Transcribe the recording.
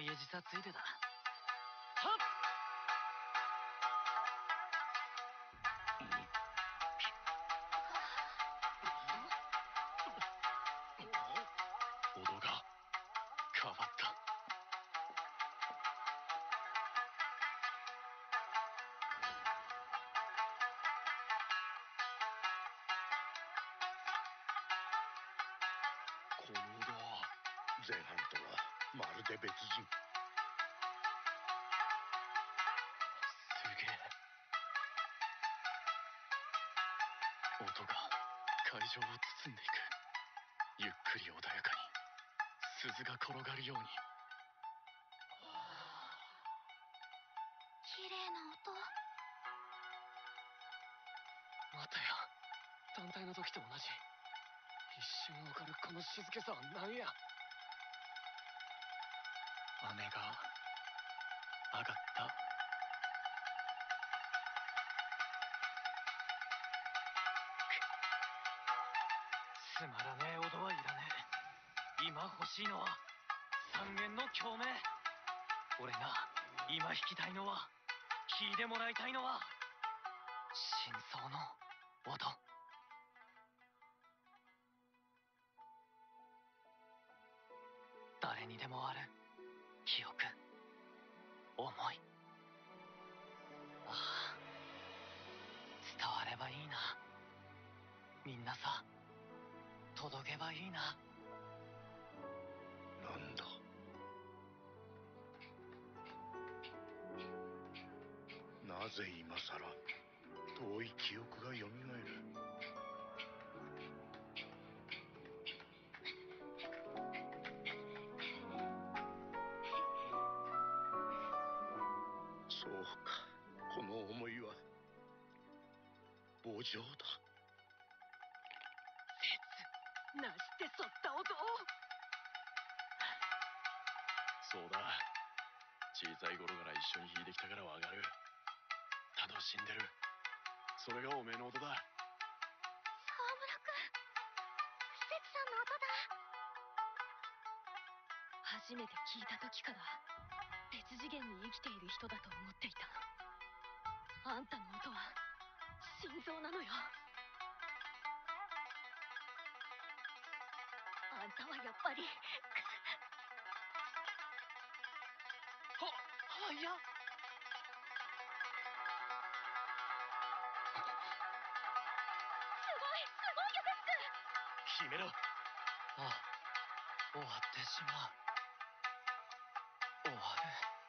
家時差ついてだはっ？この音は前半とはまるで別人。すげえ。音が会場を包んでいく。ゆっくり穏やかに。鈴が転がるように。綺麗な音。またや。団体の時と同じ。一瞬わかるこの静けさは何や雨が上がった。つまらねえ音はいらねえ。今欲しいのは三元の共鳴。俺が今弾きたいのは聴いてもらいたいのは真相の音。誰にでもある。記憶。思い。ああ。伝わればいいな。みんなさ。届けばいいな。なんだ。なぜ今さら遠い記憶がよみがえる。そうか。この思いは。墓場だ。切なしてそった音そうだ。小さい頃から一緒に弾いてきたからわかる。楽しんでる。それがおめえの音だ。沢村くん。セツさんの音だ。初めて聞いた時から別次元に生きている人だと思っていた。あんたの音は心臓なのよ。あんたはやっぱりははやすごいすごいよデス決めろ。あ終わってしまう終わる